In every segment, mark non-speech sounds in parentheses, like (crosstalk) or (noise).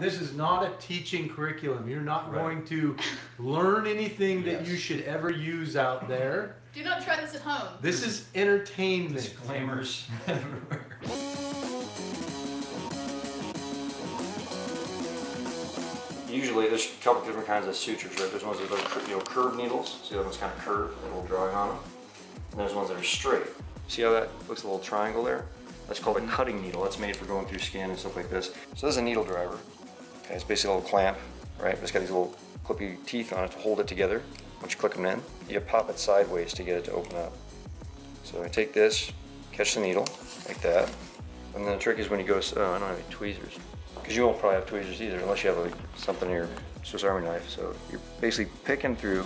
This is not a teaching curriculum. You're not Right. going to learn anything that you should ever use out there. Do not try this at home. This is entertainment. Disclaimers (laughs) everywhere. Usually, there's a couple different kinds of sutures, right? There's ones that are you know curved needles. See that one's kind of curved, a little drawing on them. And there's ones that are straight. See how that looks a little triangle there? That's called a cutting needle. That's made for going through skin and stuff like this. So this is a needle driver. Okay, it's basically a little clamp, right? It's got these little clippy teeth on it to hold it together. Once you click them in, you pop it sideways to get it to open up. So I take this, catch the needle, like that. And then the trick is when you go, oh, I don't have any tweezers. Because you won't probably have tweezers either unless you have something in your Swiss Army knife. So you're basically picking through.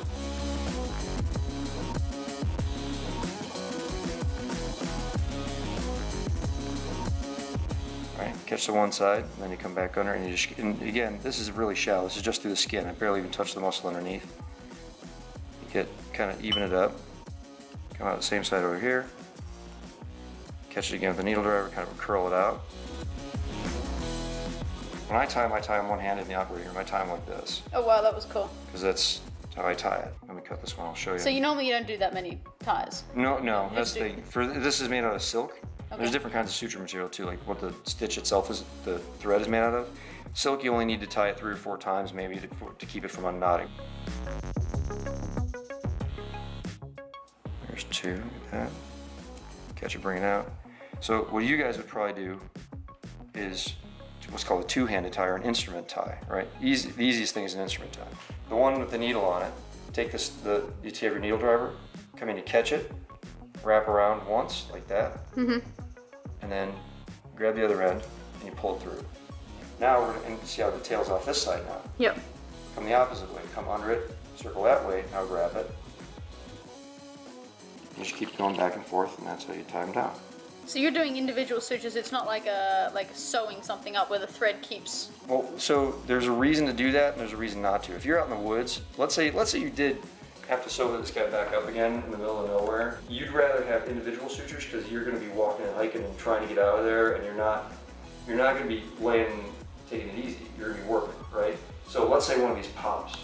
Catch the one side, and then you come back under, and you just, and again, this is really shallow. This is just through the skin. I barely even touch the muscle underneath. You get, kind of even it up. Come out the same side over here. Catch it again with the needle driver, kind of curl it out. When I tie, I tie them one-handed in the operating room. I tie them like this, Oh wow, that was cool. because that's how I tie it. Let me cut this one, I'll show you. So you normally you don't do that many ties. No, no, that's the thing. For this is made out of silk. Okay. There's different kinds of suture material too, like what the stitch itself is, the thread is made out of. Silk, you only need to tie it three or four times, maybe, to, to keep it from unknotting. There's two. Like that. Catch it, bring it out. So what you guys would probably do is what's called a two-handed tie or an instrument tie, right? Easy, the easiest thing is an instrument tie. The one with the needle on it. Take this, the you take your needle driver, come in, you catch it, wrap around once like that, mm-hmm. And then grab the other end and you pull it through. Now we're gonna see how the tail's off this side now. Yep. Come the opposite way. Come under it, circle that way. Now grab it. You just keep going back and forth, and that's how you tie them down. So you're doing individual stitches. It's not like a like sewing something up where the thread keeps. Well, so there's a reason to do that, and there's a reason not to. If you're out in the woods, let's say let's say you did have to sew this guy back up again in the middle of nowhere. You'd rather have individual sutures because you're going to be walking and hiking and trying to get out of there, and you're not you're not going to be laying taking it easy. You're going to be working, right? So let's say one of these pops,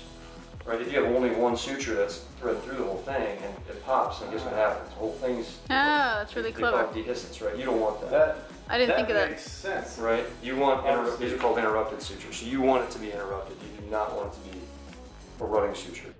right? If you have only one suture that's threaded through the whole thing and it pops, then guess what happens? The whole thing's Ah, that's really they call clever. it dehiscence, right? You don't want that. That, I didn't think of that. That makes sense. Right? You want inter- these are called interrupted sutures. So you want it to be interrupted. You do not want it to be a running suture.